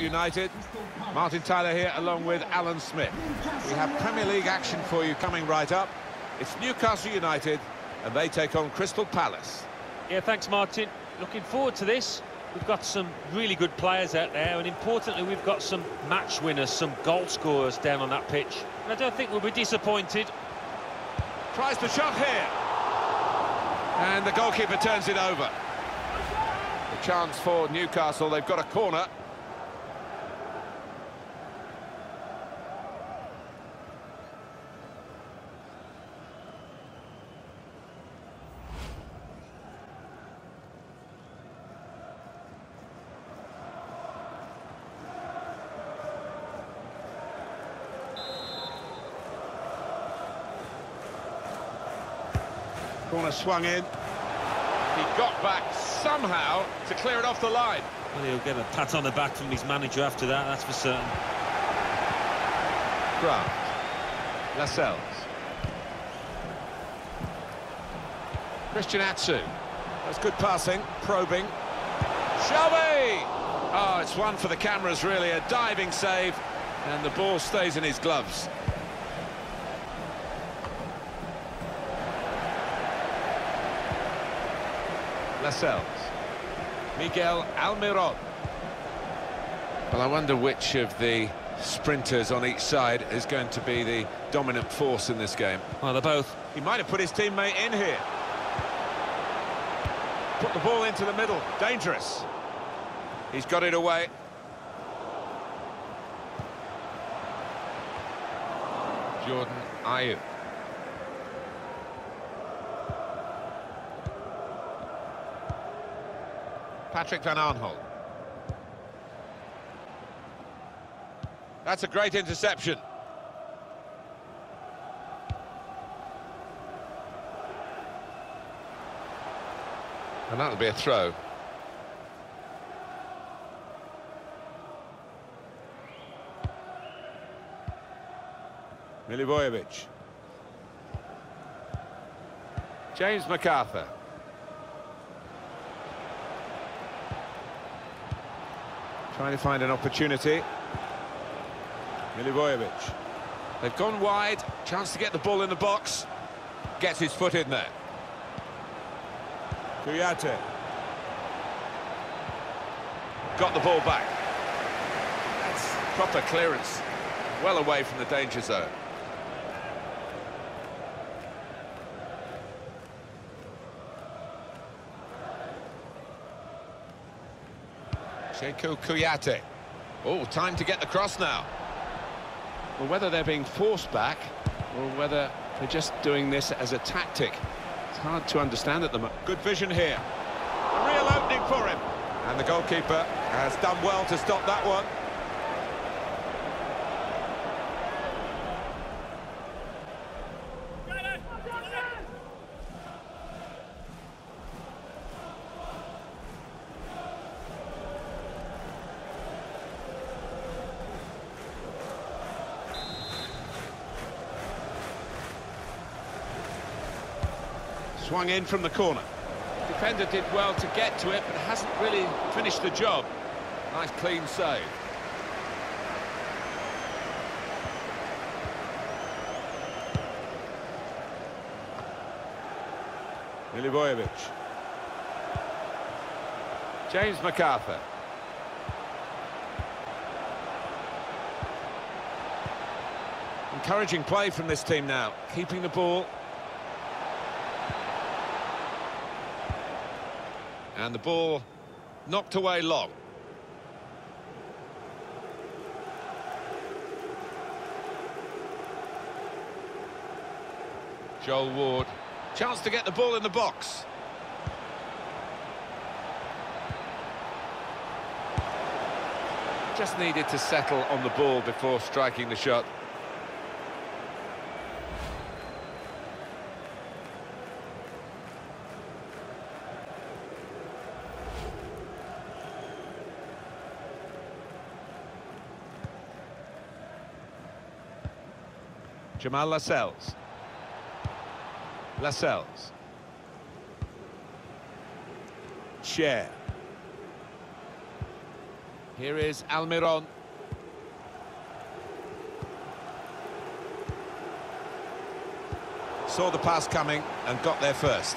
United. Martin Tyler here along with Alan Smith. We have Premier League action for you coming right up. It's Newcastle United and they take on Crystal Palace. Yeah, thanks Martin. Looking forward to this. We've got some really good players out there and importantly we've got some match winners, some goal scorers down on that pitch. And I don't think we'll be disappointed. Tries the shot here. And the goalkeeper turns it over. The chance for Newcastle, they've got a corner. Corner swung in. He got back somehow to clear it off the line. Well, he'll get a pat on the back from his manager after that, that's for certain. Grant. Lascelles. Christian Atsu. That's good passing, probing. Shelvey! Oh, it's one for the cameras, really. A diving save, and the ball stays in his gloves. Lascelles. Miguel Almiron. Well, I wonder which of the sprinters on each side is going to be the dominant force in this game. Well, they're both. He might have put his teammate in here. Put the ball into the middle. Dangerous. He's got it away. Jordan Ayew. Patrick Van Aanholt. That's a great interception. And that'll be a throw. Milivojevic. James McArthur. Trying to find an opportunity. Milivojevic. They've gone wide, chance to get the ball in the box. Gets his foot in there. Kouyaté. Got the ball back. That's proper clearance. Well away from the danger zone. Cheikhou Kouyaté. Oh, time to get the cross now. Well, whether they're being forced back or whether they're just doing this as a tactic, it's hard to understand at the moment. Good vision here. A real opening for him. And the goalkeeper has done well to stop that one. Swung in from the corner. Defender did well to get to it, but hasn't really finished the job. Nice clean save. Milivojevic. James McArthur. Encouraging play from this team now, keeping the ball And the ball knocked away long. Joel Ward. Chance to get the ball in the box. Just needed to settle on the ball before striking the shot. Jamal Lascelles. Lascelles. Schär. Here is Almiron. Saw the pass coming and got there first.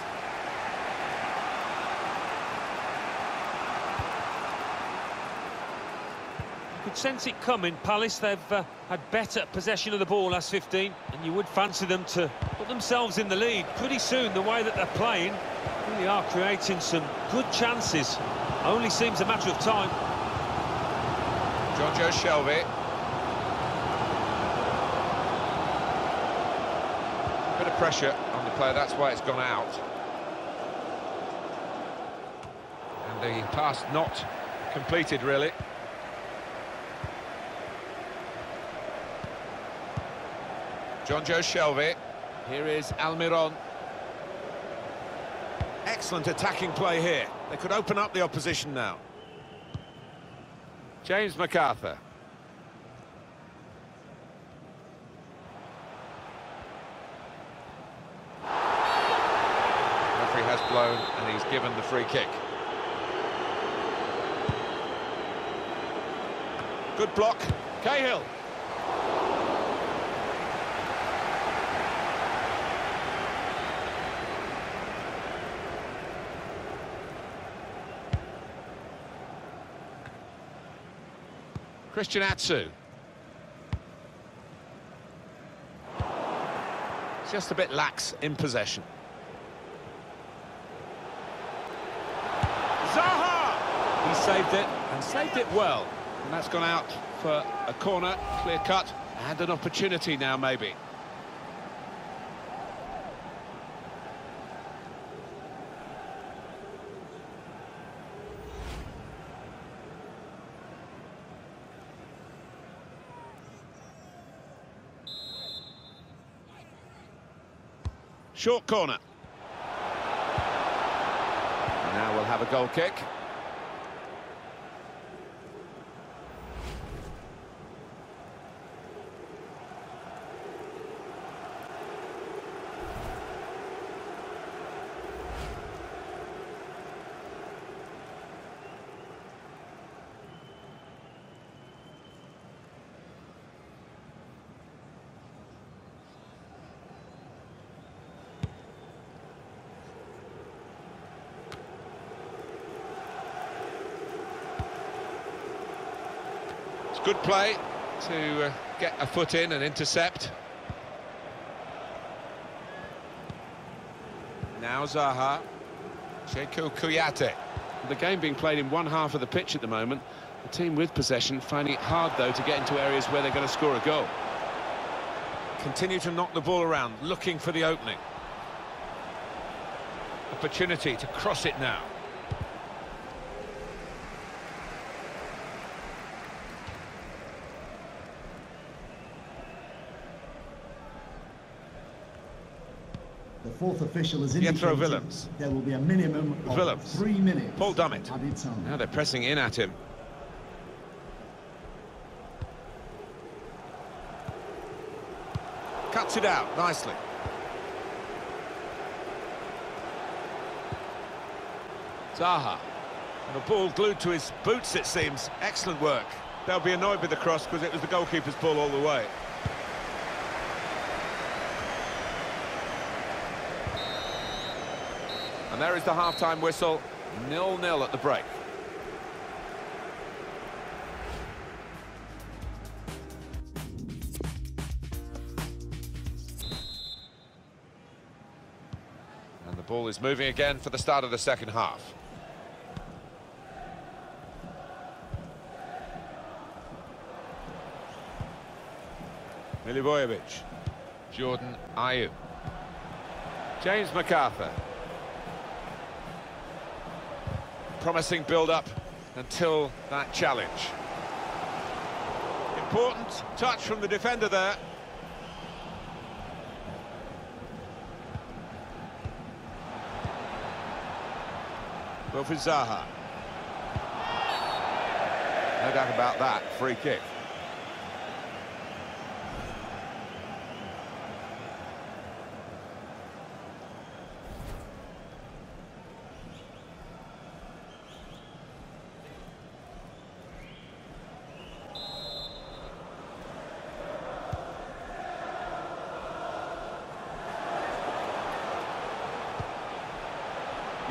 Could sense it coming. Palace, they've uh, had better possession of the ball last 15, and you would fancy them to put themselves in the lead pretty soon. The way that they're playing, really are creating some good chances. Only seems a matter of time. Jonjo Shelvey. Bit of pressure on the player, that's why it's gone out. And the pass not completed, really. Jonjo Shelvey. Here is Almiron. Excellent attacking play here. They could open up the opposition now. James McArthur. Referee has blown and he's given the free kick. Good block. Cahill. Christian Atsu. Just a bit lax in possession. Zaha! He saved it, and saved it well. And that's gone out for a corner, clear cut, and an opportunity now, maybe. Short corner. Now we'll have a goal kick. Good play to uh, get a foot in and intercept. Now Zaha. Cheikhou Kouyaté. The game being played in one half of the pitch at the moment. The team with possession finding it hard, though, to get into areas where they're going to score a goal. Continue to knock the ball around, looking for the opening. Opportunity to cross it now. The fourth official has Jetro indicated Willems. there will be a minimum of Willems. three minutes. Paul Dummett. Now they're pressing in at him. Cuts it out nicely. Zaha. And the ball glued to his boots, it seems. Excellent work. They'll be annoyed with the cross because it was the goalkeeper's ball all the way. And there is the half-time whistle. Nil-nil at the break. And the ball is moving again for the start of the second half. Milivojevic. Jordan Ayew. James McArthur. Promising build-up until that challenge. Important touch from the defender there. Wilfried Zaha. No doubt about that, free kick.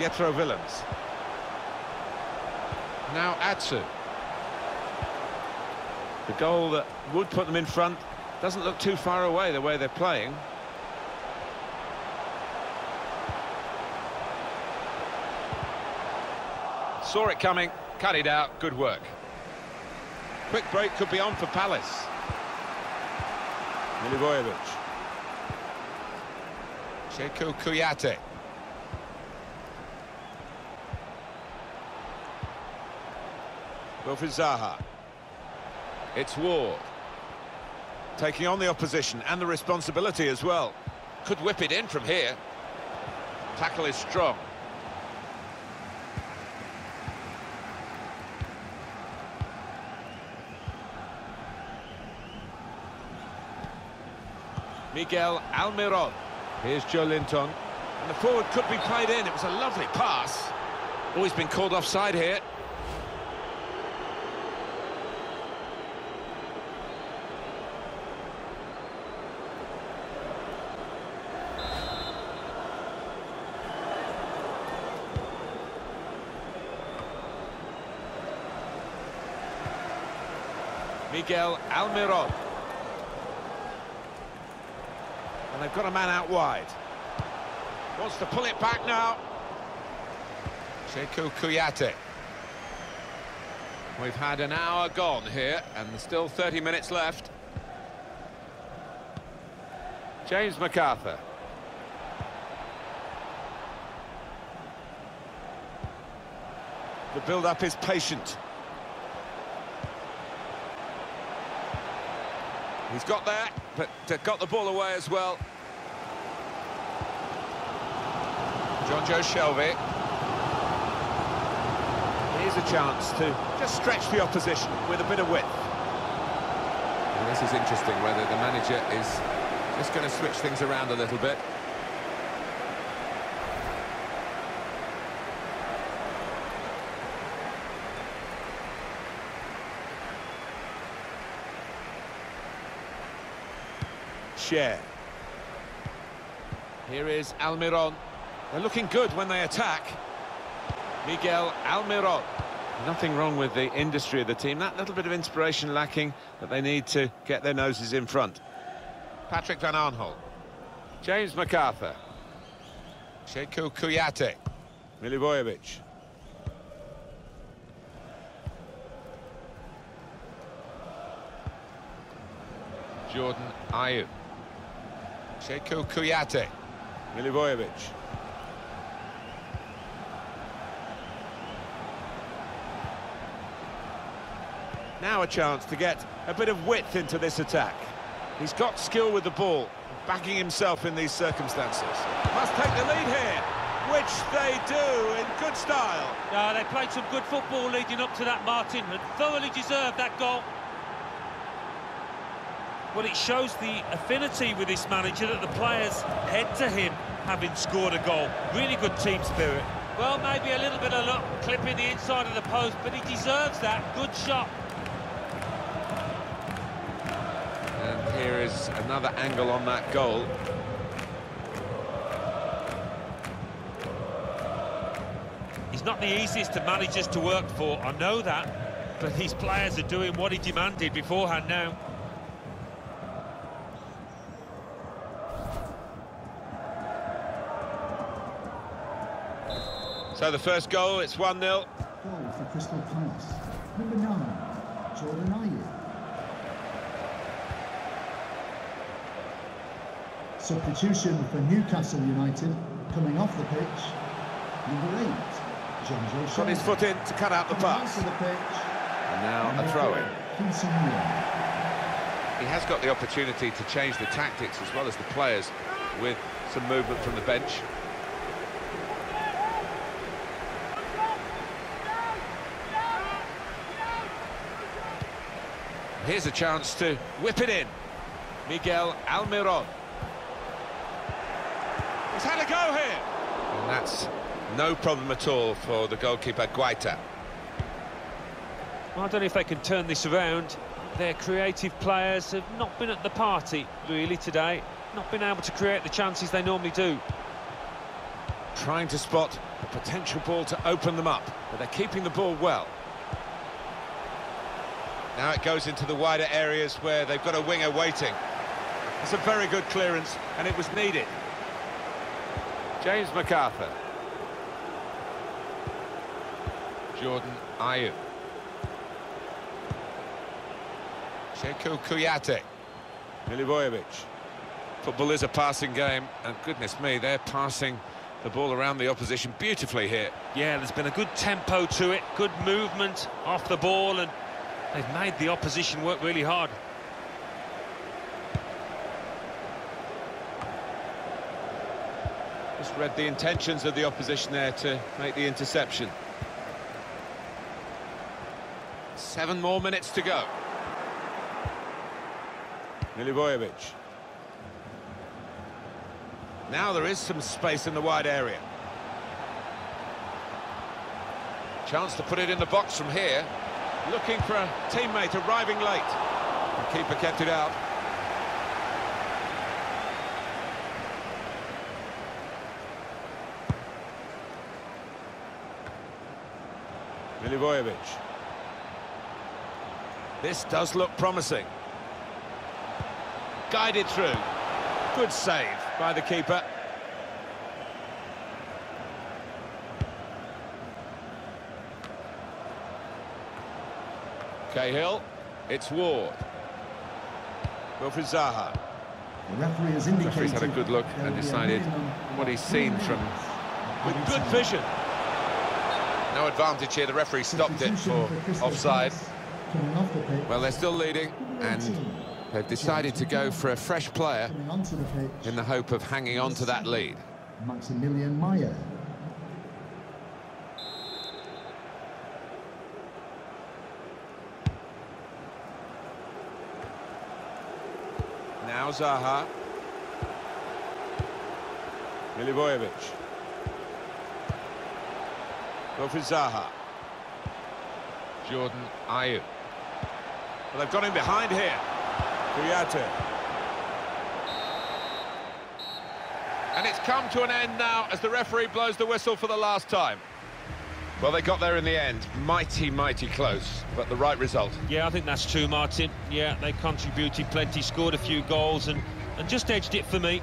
Jetro Willems. Now Atsu. The goal that would put them in front doesn't look too far away the way they're playing. Saw it coming, cut it out, good work. Quick break could be on for Palace. Milivojevic. Cheikhou Kouyaté. Wilfried Zaha. It's Ward. Taking on the opposition and the responsibility as well. Could whip it in from here. Tackle is strong. Miguel Almiron. Here's Joelinton. And the forward could be played in. It was a lovely pass. Always been called offside here. Miguel Almiron. And they've got a man out wide. Wants to pull it back now. Cheikhou Kouyaté. We've had an hour gone here, and there's still 30 minutes left. James McArthur. The build-up is patient. He's got that, but got the ball away as well. Jonjo Shelvey. Here's a chance to just stretch the opposition with a bit of width. And this is interesting, whether the manager is just going to switch things around a little bit. Schär. Here is Almiron. They're looking good when they attack. Miguel Almiron. Nothing wrong with the industry of the team. That little bit of inspiration lacking that they need to get their noses in front. Patrick Van Aanholt. James McArthur. Cheikhou Kouyaté. Milivojevic. Jordan Ayew. Cheikhou Kouyaté. Milivojevic. Now a chance to get a bit of width into this attack. He's got skill with the ball, backing himself in these circumstances. Must take the lead here, which they do in good style. Yeah, they played some good football leading up to that, Martin, and thoroughly deserved that goal. Well, it shows the affinity with this manager that the players head to him having scored a goal. Really good team spirit. Well, maybe a little bit of luck clipping the inside of the post, but he deserves that. Good shot. And here is another angle on that goal. He's not the easiest of managers to work for, I know that, but these players are doing what he demanded beforehand now. So the first goal, it's 1-0. Goal for Crystal Palace. Number nine, Jordan Ayew. Substitution for Newcastle United, coming off the pitch. Number eight, Jonjo Got his foot in to cut out the pass. the pitch. And now a throw-in. four, Ki Sung-yueng. He has got the opportunity to change the tactics as well as the players with some movement from the bench. Here's a chance to whip it in. Miguel Almiron. He's had a go here. And that's no problem at all for the goalkeeper, Guaita. I don't know if they can turn this around. Their creative players have not been at the party, really, today. Not been able to create the chances they normally do. Trying to spot A potential ball to open them up, but they're keeping the ball well. Now it goes into the wider areas where they've got a winger waiting. It's a very good clearance, and it was needed. James McArthur. Jordan Ayew. Cheikhou Kouyaté. Milivojevic. Football is a passing game, and goodness me, they're passing the ball around the opposition beautifully here. Yeah, there's been a good tempo to it, good movement off the ball, and they've made the opposition work really hard. Just read the intentions of the opposition there to make the interception. Seven more minutes to go. Milivojevic. Now there is some space in the wide area. Chance to put it in the box from here. Looking for a teammate arriving late. The keeper kept it out. Milivojevic. This does look promising. Guided through. Good save by the keeper. Cahill. It's Ward. Wilfried Zaha. The referee has indicated Referee's had a good look and will be a decided what he's seen from- minutes With good vision. No advantage here. The referee stopped it for offside. Palace Coming off the pitch. Well, they're still leading, and they've decided to go for a fresh player Coming onto the pitch. in the hope of hanging on to that lead. Maximilian Meyer. Now Zaha. Milivojevic. Wilfried Zaha. Jordan Ayew. Well, they've got him behind here. Kouyaté. And it's come to an end now as the referee blows the whistle for the last time. Well, they got there in the end. Mighty, mighty close, but the right result. Yeah, I think that's true, Martin. Yeah, they contributed plenty, scored a few goals, and, and just edged it for me.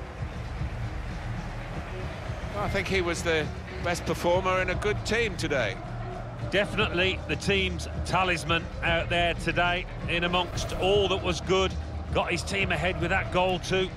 I think he was the best performer in a good team today. Definitely the team's talisman out there today, in amongst all that was good. Got his team ahead with that goal too.